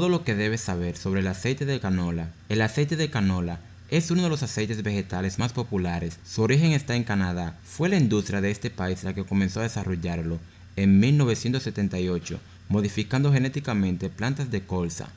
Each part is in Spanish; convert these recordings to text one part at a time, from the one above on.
Todo lo que debes saber sobre el aceite de canola. El aceite de canola es uno de los aceites vegetales más populares. Su origen está en Canadá. Fue la industria de este país la que comenzó a desarrollarlo en 1978, modificando genéticamente plantas de colza.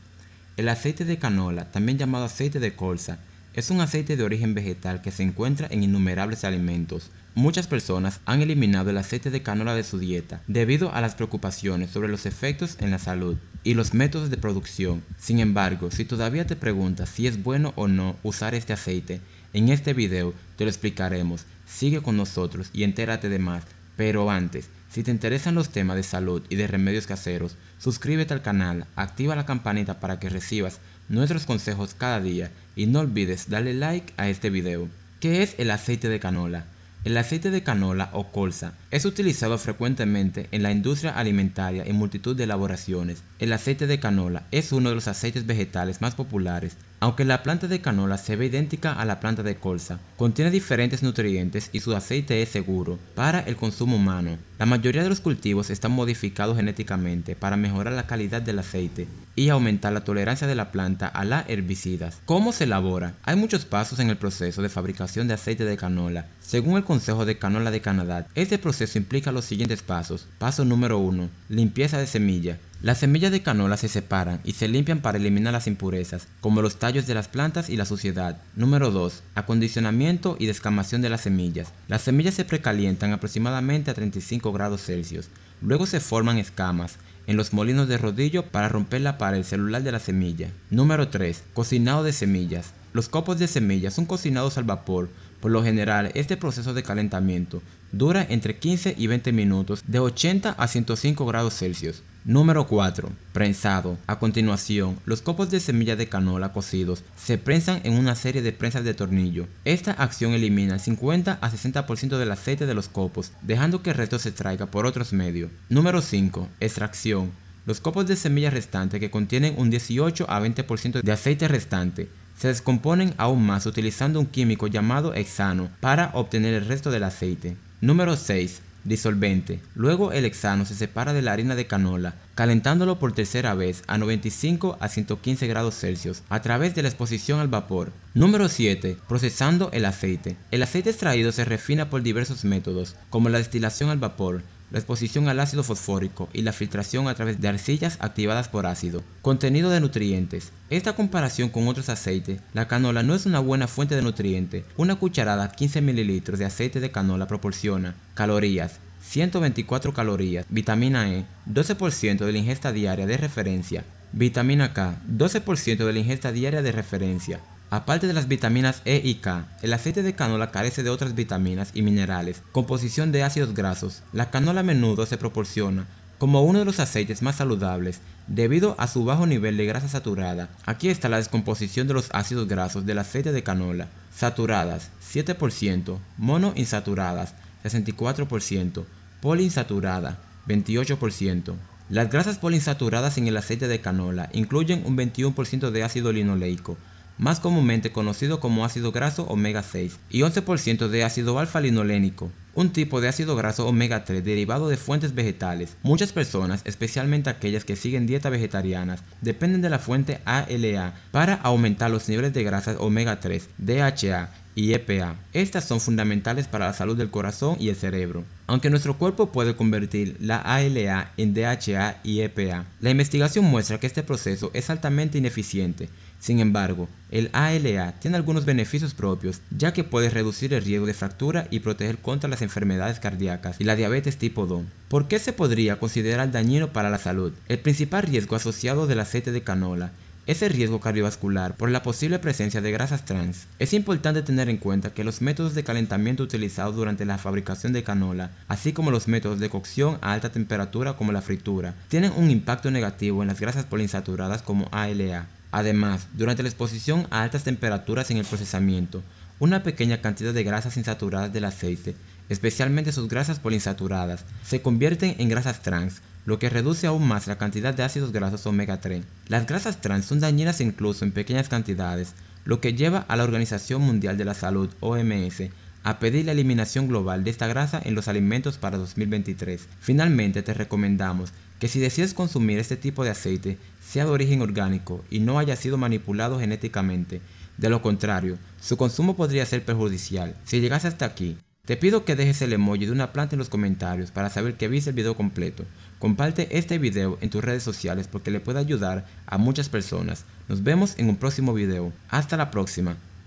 El aceite de canola, también llamado aceite de colza, es un aceite de origen vegetal que se encuentra en innumerables alimentos. Muchas personas han eliminado el aceite de canola de su dieta debido a las preocupaciones sobre los efectos en la salud y los métodos de producción. Sin embargo, si todavía te preguntas si es bueno o no usar este aceite, en este video te lo explicaremos. Sigue con nosotros y entérate de más. Pero antes, si te interesan los temas de salud y de remedios caseros, suscríbete al canal, activa la campanita para que recibas nuestros consejos cada día y no olvides darle like a este video. ¿Qué es el aceite de canola? El aceite de canola o colza es utilizado frecuentemente en la industria alimentaria en multitud de elaboraciones. El aceite de canola es uno de los aceites vegetales más populares. Aunque la planta de canola se ve idéntica a la planta de colza, contiene diferentes nutrientes y su aceite es seguro para el consumo humano. La mayoría de los cultivos están modificados genéticamente para mejorar la calidad del aceite y aumentar la tolerancia de la planta a las herbicidas. ¿Cómo se elabora? Hay muchos pasos en el proceso de fabricación de aceite de canola. Según el Consejo de Canola de Canadá, este proceso implica los siguientes pasos. Paso número 1. Limpieza de semilla. Las semillas de canola se separan y se limpian para eliminar las impurezas, como los tallos de las plantas y la suciedad. Número 2. Acondicionamiento y descamación de las semillas. Las semillas se precalientan aproximadamente a 35 grados Celsius. Luego se forman escamas en los molinos de rodillo para romper la pared celular de la semilla. Número 3. Cocinado de semillas. Los copos de semillas son cocinados al vapor. Por lo general, este proceso de calentamiento dura entre 15 y 20 minutos de 80 a 105 grados Celsius. Número 4. Prensado. A continuación, los copos de semilla de canola cocidos se prensan en una serie de prensas de tornillo. Esta acción elimina el 50 a 60% del aceite de los copos, dejando que el resto se extraiga por otros medios. Número 5. Extracción. Los copos de semilla restante que contienen un 18 a 20% de aceite restante se descomponen aún más utilizando un químico llamado hexano para obtener el resto del aceite. Número 6. Disolvente. Luego el hexano se separa de la harina de canola, calentándolo por tercera vez a 95 a 115 grados Celsius a través de la exposición al vapor. Número 7. Procesando el aceite. El aceite extraído se refina por diversos métodos, como la destilación al vapor, la exposición al ácido fosfórico y la filtración a través de arcillas activadas por ácido. Contenido de nutrientes. Esta comparación con otros aceites, la canola no es una buena fuente de nutrientes. Una cucharada 15 ml de aceite de canola proporciona calorías 124 calorías, vitamina E, 12% de la ingesta diaria de referencia, vitamina K, 12% de la ingesta diaria de referencia, Aparte de las vitaminas E y K, el aceite de canola carece de otras vitaminas y minerales, composición de ácidos grasos. La canola a menudo se proporciona como uno de los aceites más saludables debido a su bajo nivel de grasa saturada. Aquí está la descomposición de los ácidos grasos del aceite de canola. Saturadas 7%, monoinsaturadas 64%, poliinsaturada 28%. Las grasas poliinsaturadas en el aceite de canola incluyen un 21% de ácido linoleico, más comúnmente conocido como ácido graso omega 6, y 11% de ácido alfa-linolénico, un tipo de ácido graso omega 3 derivado de fuentes vegetales. Muchas personas, especialmente aquellas que siguen dieta vegetarianas, dependen de la fuente ALA para aumentar los niveles de grasas omega 3, DHA y EPA. Estas son fundamentales para la salud del corazón y el cerebro. Aunque nuestro cuerpo puede convertir la ALA en DHA y EPA, la investigación muestra que este proceso es altamente ineficiente sin embargo, el ALA tiene algunos beneficios propios, ya que puede reducir el riesgo de fractura y proteger contra las enfermedades cardíacas y la diabetes tipo 2. ¿Por qué se podría considerar dañino para la salud? El principal riesgo asociado del aceite de canola es el riesgo cardiovascular por la posible presencia de grasas trans. Es importante tener en cuenta que los métodos de calentamiento utilizados durante la fabricación de canola, así como los métodos de cocción a alta temperatura como la fritura, tienen un impacto negativo en las grasas poliinsaturadas como ALA. Además, durante la exposición a altas temperaturas en el procesamiento, una pequeña cantidad de grasas insaturadas del aceite, especialmente sus grasas poliinsaturadas, se convierten en grasas trans, lo que reduce aún más la cantidad de ácidos grasos omega 3. Las grasas trans son dañinas incluso en pequeñas cantidades, lo que lleva a la Organización Mundial de la Salud, OMS, a pedir la eliminación global de esta grasa en los alimentos para 2023. Finalmente te recomendamos que si decides consumir este tipo de aceite sea de origen orgánico y no haya sido manipulado genéticamente. De lo contrario, su consumo podría ser perjudicial. Si llegas hasta aquí, te pido que dejes el emoji de una planta en los comentarios para saber que viste el video completo. Comparte este video en tus redes sociales porque le puede ayudar a muchas personas. Nos vemos en un próximo video. Hasta la próxima.